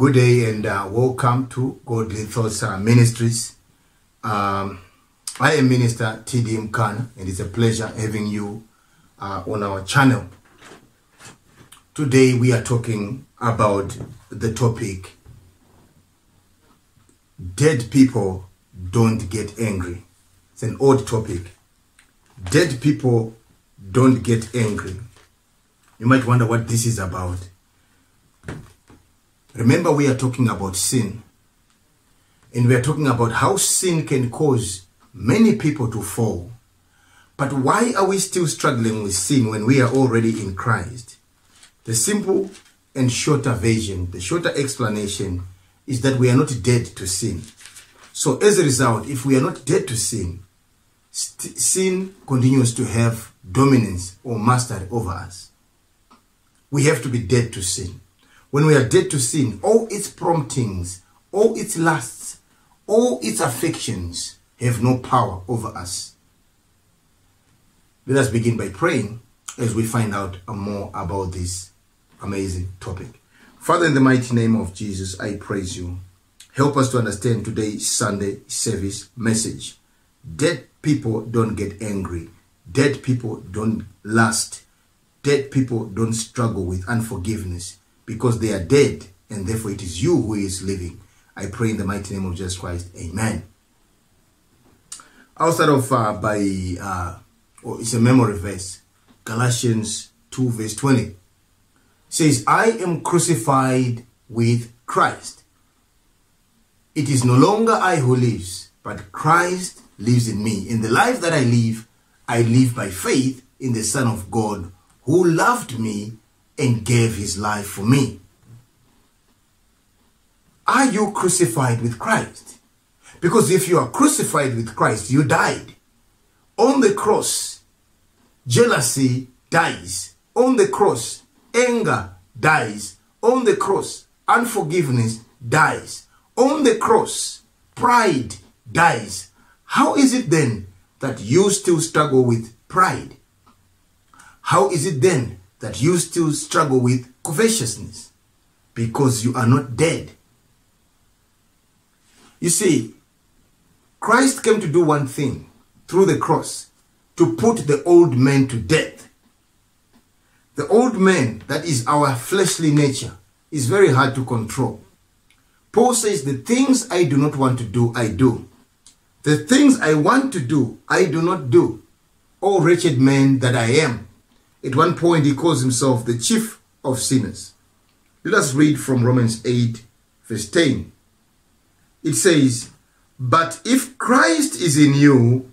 Good day and uh, welcome to Godly Thoughts uh, Ministries. Um, I am Minister T.D. Mkana and it's a pleasure having you uh, on our channel. Today we are talking about the topic Dead people don't get angry. It's an odd topic. Dead people don't get angry. You might wonder what this is about. Remember, we are talking about sin. And we are talking about how sin can cause many people to fall. But why are we still struggling with sin when we are already in Christ? The simple and shorter version, the shorter explanation is that we are not dead to sin. So, as a result, if we are not dead to sin, sin continues to have dominance or mastery over us. We have to be dead to sin. When we are dead to sin, all its promptings, all its lusts, all its affections have no power over us. Let us begin by praying as we find out more about this amazing topic. Father, in the mighty name of Jesus, I praise you. Help us to understand today's Sunday service message. Dead people don't get angry. Dead people don't lust. Dead people don't struggle with unforgiveness because they are dead and therefore it is you who is living. I pray in the mighty name of Jesus Christ. Amen. Start off uh, by, uh, oh, it's a memory verse, Galatians 2 verse 20. It says, I am crucified with Christ. It is no longer I who lives, but Christ lives in me. In the life that I live, I live by faith in the Son of God who loved me and gave his life for me. Are you crucified with Christ? Because if you are crucified with Christ, you died. On the cross, jealousy dies. On the cross, anger dies. On the cross, unforgiveness dies. On the cross, pride dies. How is it then that you still struggle with pride? How is it then that you still struggle with covetousness? Because you are not dead. You see, Christ came to do one thing through the cross to put the old man to death. The old man, that is our fleshly nature, is very hard to control. Paul says, The things I do not want to do, I do. The things I want to do, I do not do. O wretched man that I am. At one point, he calls himself the chief of sinners. Let us read from Romans 8, verse 10. It says, But if Christ is in you,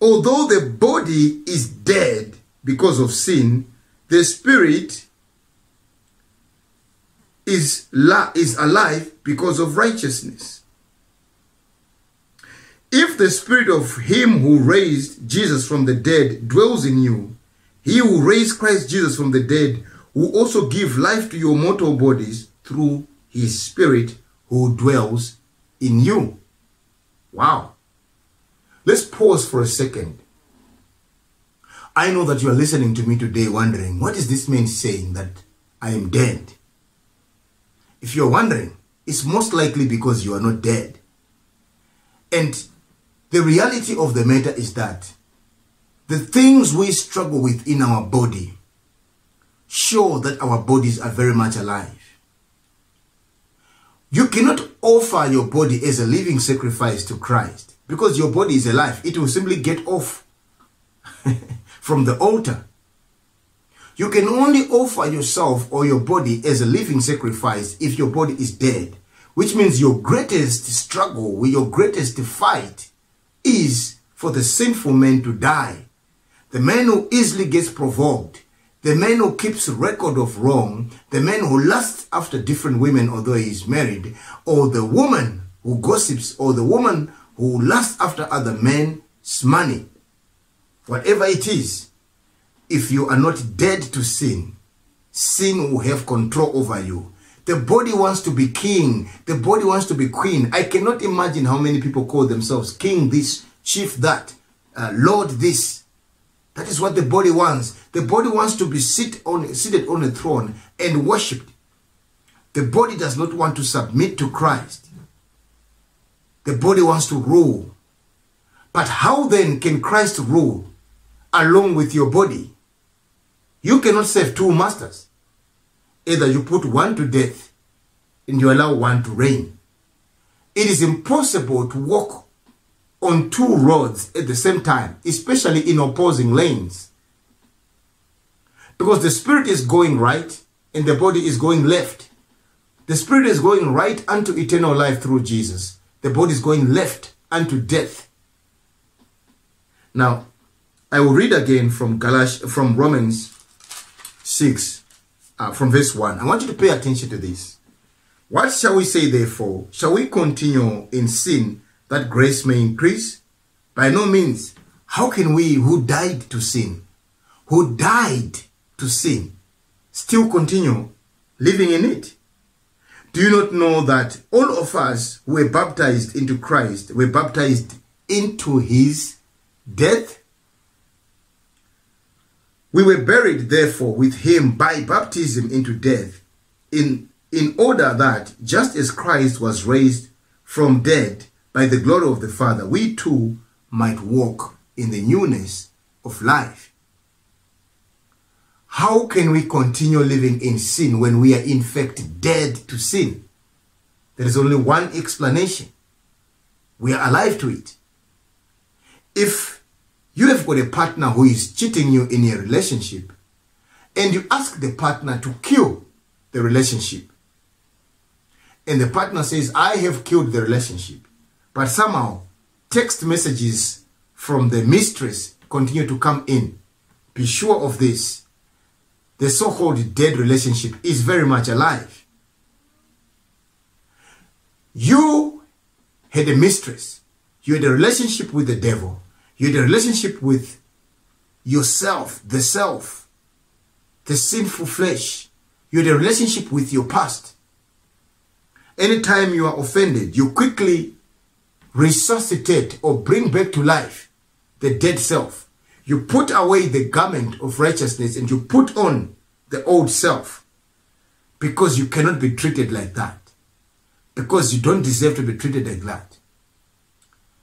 although the body is dead because of sin, the spirit is, la- is alive because of righteousness. If the spirit of him who raised Jesus from the dead dwells in you, he who raised Christ Jesus from the dead will also give life to your mortal bodies through his spirit who dwells in you. Wow. Let's pause for a second. I know that you are listening to me today wondering, what is this man saying that I am dead? If you're wondering, it's most likely because you are not dead. And the reality of the matter is that the things we struggle with in our body show that our bodies are very much alive. You cannot offer your body as a living sacrifice to Christ because your body is alive. It will simply get off from the altar. You can only offer yourself or your body as a living sacrifice if your body is dead, which means your greatest struggle, with your greatest fight is for the sinful man to die. The man who easily gets provoked, the man who keeps record of wrong, the man who lusts after different women although he is married, or the woman who gossips, or the woman who lusts after other men's money. Whatever it is, if you are not dead to sin, sin will have control over you. The body wants to be king. The body wants to be queen. I cannot imagine how many people call themselves king this, chief that, uh, lord this. That is what the body wants. The body wants to be sit on, seated on a throne and worshipped. The body does not want to submit to Christ. The body wants to rule. But how then can Christ rule along with your body? You cannot serve two masters. Either you put one to death and you allow one to reign. It is impossible to walk on two roads at the same time, especially in opposing lanes. Because the spirit is going right and the body is going left. The spirit is going right unto eternal life through Jesus. The body is going left unto death. Now, I will read again from Galatia, from Romans 6, uh, from verse 1. I want you to pay attention to this. What shall we say therefore? Shall we continue in sin that grace may increase? By no means. How can we who died to sin, who died to sin, still continue living in it? Do you not know that all of us who were baptized into Christ were baptized into his death? We were buried, therefore, with him by baptism into death, in, in order that, just as Christ was raised from dead by the glory of the Father, we too might walk in the newness of life. How can we continue living in sin when we are in fact dead to sin? There is only one explanation. We are alive to it. If you have got a partner who is cheating you in a relationship and you ask the partner to kill the relationship and the partner says i have killed the relationship but somehow text messages from the mistress continue to come in. Be sure of this. The so-called dead relationship is very much alive. You had a mistress. You had a relationship with the devil. You had a relationship with yourself, the self, the sinful flesh. You had a relationship with your past. Anytime you are offended, you quickly resuscitate or bring back to life the dead self. You put away the garment of righteousness and you put on the old self because you cannot be treated like that. Because you don't deserve to be treated like that.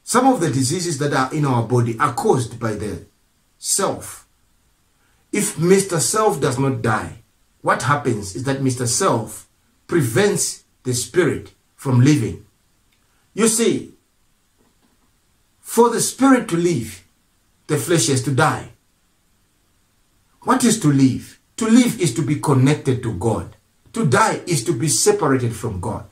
Some of the diseases that are in our body are caused by the self. If Mr. Self does not die, what happens is that Mr. Self prevents the spirit from living. You see, for the spirit to live, the flesh has to die. What is to live? To live is to be connected to God. To die is to be separated from God.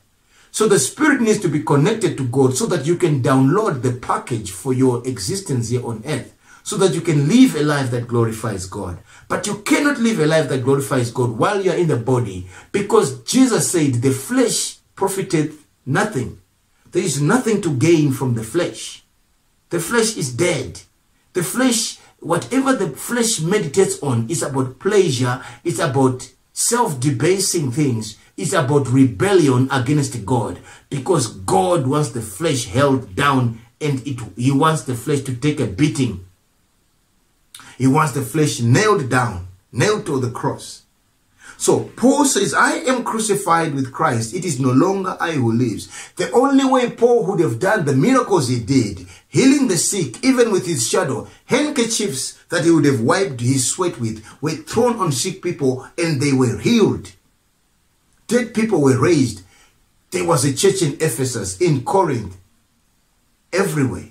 So the spirit needs to be connected to God so that you can download the package for your existence here on earth. So that you can live a life that glorifies God. But you cannot live a life that glorifies God while you are in the body. Because Jesus said the flesh profiteth nothing. There is nothing to gain from the flesh. The flesh is dead. The flesh, whatever the flesh meditates on is about pleasure. It's about self-debasing things it's about rebellion against God because God wants the flesh held down and it, he wants the flesh to take a beating. He wants the flesh nailed down, nailed to the cross. So Paul says, I am crucified with Christ. It is no longer I who lives. The only way Paul would have done the miracles he did, healing the sick, even with his shadow, handkerchiefs that he would have wiped his sweat with, were thrown on sick people and they were healed. Dead people were raised. There was a church in Ephesus, in Corinth, everywhere.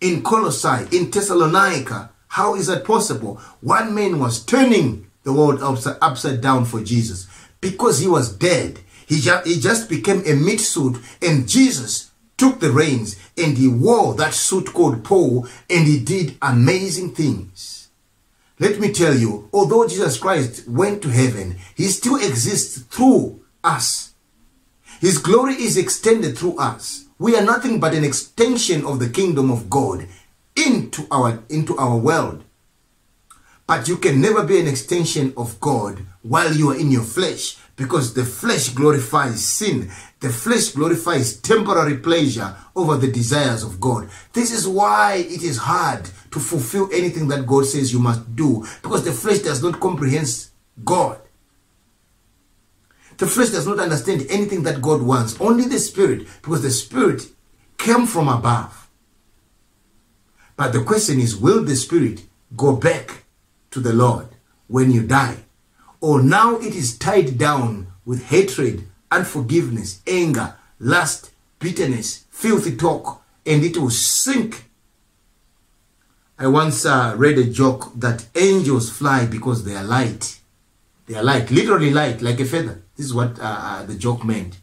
In Colossae, in Thessalonica. How is that possible? One man was turning the world upside, upside down for Jesus because he was dead. He just, he just became a meat suit and Jesus took the reins and he wore that suit called Paul and he did amazing things. Let me tell you, although Jesus Christ went to heaven, he still exists through us. His glory is extended through us. We are nothing but an extension of the kingdom of God into our, into our world. But you can never be an extension of God while you are in your flesh because the flesh glorifies sin. The flesh glorifies temporary pleasure over the desires of God. This is why it is hard to fulfill anything that God says you must do because the flesh does not comprehend God. The flesh does not understand anything that God wants, only the spirit, because the spirit came from above. But the question is will the spirit go back to the Lord when you die? Or now it is tied down with hatred, unforgiveness, anger, lust, bitterness, filthy talk, and it will sink. I once uh, read a joke that angels fly because they are light. They are light, literally light, like a feather. This is what uh, uh, the joke meant.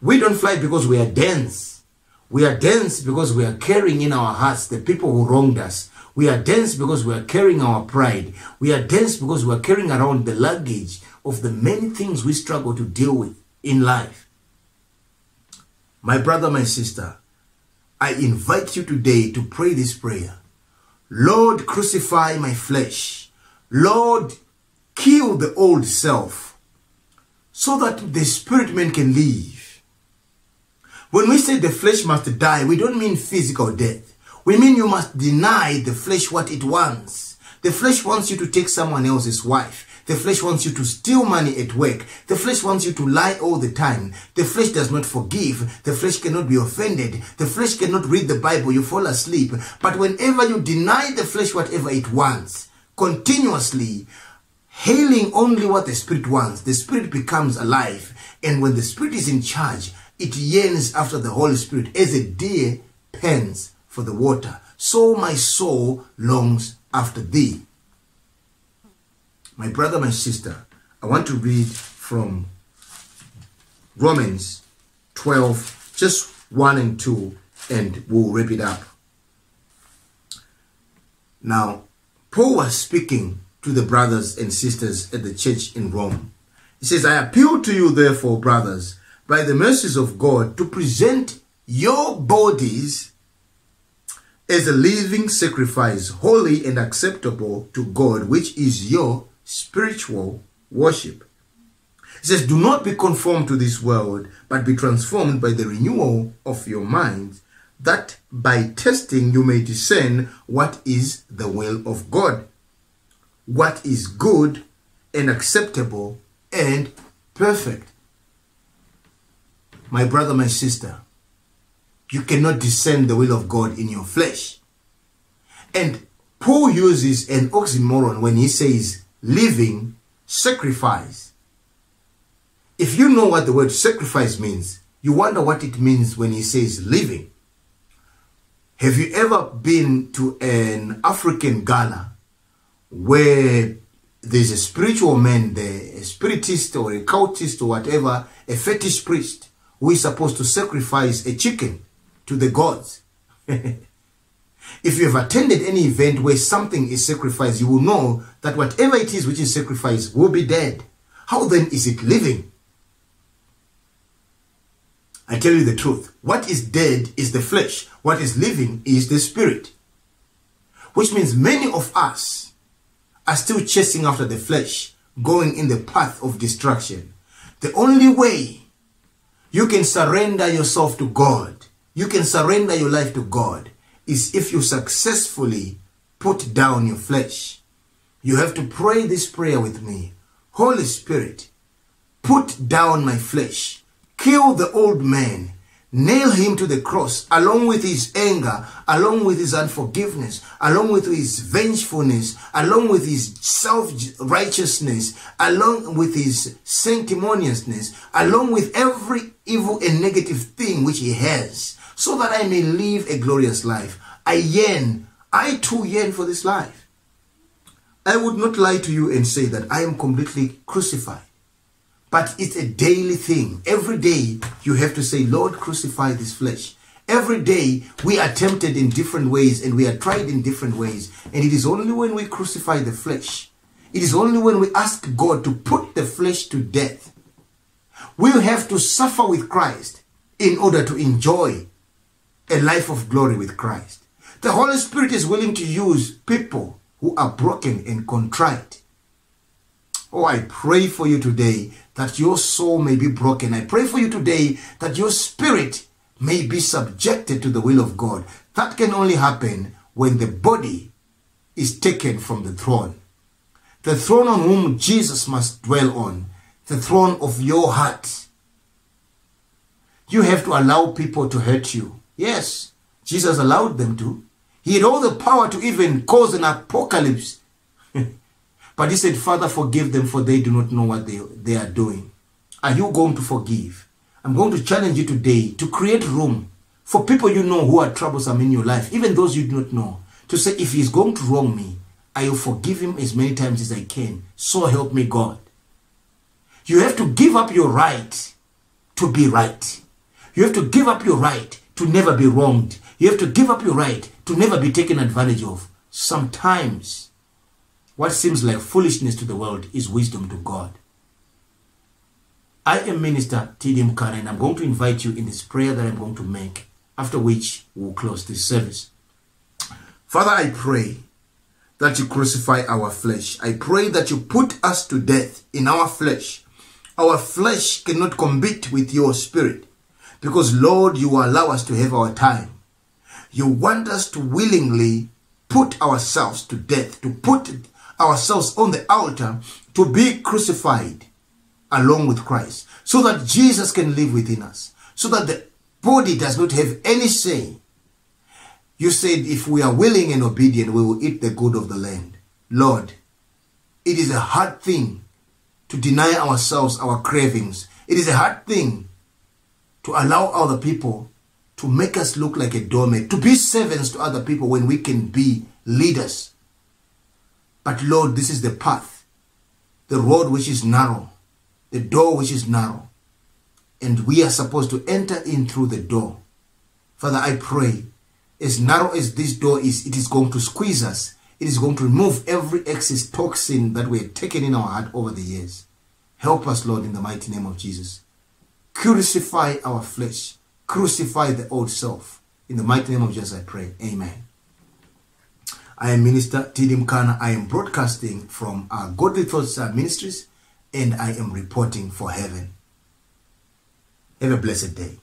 We don't fly because we are dense. We are dense because we are carrying in our hearts the people who wronged us. We are dense because we are carrying our pride. We are dense because we are carrying around the luggage of the many things we struggle to deal with in life. My brother, my sister, I invite you today to pray this prayer. Lord, crucify my flesh. Lord, kill the old self so that the spirit man can live. When we say the flesh must die, we don't mean physical death. We mean you must deny the flesh what it wants. The flesh wants you to take someone else's wife. The flesh wants you to steal money at work. The flesh wants you to lie all the time. The flesh does not forgive. The flesh cannot be offended. The flesh cannot read the Bible. You fall asleep. But whenever you deny the flesh whatever it wants, continuously, hailing only what the spirit wants, the spirit becomes alive. And when the spirit is in charge, it yearns after the Holy Spirit as a deer pants for the water. So my soul longs after thee. My brother, my sister, I want to read from Romans 12, just 1 and 2, and we'll wrap it up. Now, Paul was speaking to the brothers and sisters at the church in Rome. He says, I appeal to you, therefore, brothers, by the mercies of God, to present your bodies as a living sacrifice, holy and acceptable to God, which is your spiritual worship. He says, Do not be conformed to this world, but be transformed by the renewal of your mind, that by testing you may discern what is the will of God, what is good and acceptable and perfect. My brother, my sister, you cannot discern the will of God in your flesh. And Paul uses an oxymoron when he says living sacrifice. If you know what the word sacrifice means, you wonder what it means when he says living. Have you ever been to an African gala where there's a spiritual man there, a spiritist or a cultist or whatever, a fetish priest who is supposed to sacrifice a chicken to the gods? If you have attended any event where something is sacrificed, you will know that whatever it is which is sacrificed will be dead. How then is it living? I tell you the truth. What is dead is the flesh. What is living is the spirit. Which means many of us are still chasing after the flesh, going in the path of destruction. The only way you can surrender yourself to God, you can surrender your life to God, is if you successfully put down your flesh. You have to pray this prayer with me. Holy Spirit, put down my flesh. Kill the old man. Nail him to the cross along with his anger, along with his unforgiveness, along with his vengefulness, along with his self-righteousness, along with his sanctimoniousness, along with every evil and negative thing which he has so that I may live a glorious life. I yearn, I too yearn for this life. I would not lie to you and say that I am completely crucified. But it's a daily thing. Every day you have to say, Lord, crucify this flesh. Every day we are tempted in different ways and we are tried in different ways. And it is only when we crucify the flesh, it is only when we ask God to put the flesh to death, we'll have to suffer with Christ in order to enjoy a life of glory with Christ. The Holy Spirit is willing to use people who are broken and contrite. Oh, I pray for you today that your soul may be broken. I pray for you today that your spirit may be subjected to the will of God. That can only happen when the body is taken from the throne. The throne on whom Jesus must dwell on. the throne of your heart. You have to allow people to hurt you. Yes, Jesus allowed them to. He had all the power to even cause an apocalypse. but he said, Father, forgive them for they do not know what they, they are doing. Are you going to forgive? I'm going to challenge you today to create room for people you know who are troublesome in your life, even those you do not know, to say, if he's going to wrong me, I will forgive him as many times as I can. So help me God. You have to give up your right to be right. You have to give up your right to never be wronged. You have to give up your right to never be taken advantage of. Sometimes, what seems like foolishness to the world is wisdom to God. I am Minister T.D. Mkana and I'm going to invite you in this prayer that I'm going to make, after which we'll close this service. Father, I pray that you crucify our flesh. I pray that you put us to death in our flesh. Our flesh cannot compete with your spirit because, Lord, you allow us to have our time. You want us to willingly put ourselves to death, to put ourselves on the altar, to be crucified along with Christ, so that Jesus can live within us, so that the body does not have any say. You said, if we are willing and obedient, we will eat the good of the land. Lord, it is a hard thing to deny ourselves our cravings. It is a hard thing to allow other people to make us look like a doormat, to be servants to other people when we can be leaders. But Lord, this is the path, the road which is narrow, the door which is narrow. And we are supposed to enter in through the door. Father, I pray, as narrow as this door is, it is going to squeeze us. It is going to remove every excess toxin that we have taken in our heart over the years. Help us, Lord, in the mighty name of Jesus. Crucify our flesh crucify the old self. In the mighty name of Jesus, I pray. Amen. I am Minister T.D. Kana. I am broadcasting from our Godly Thoughts Ministries and I am reporting for heaven. Have a blessed day.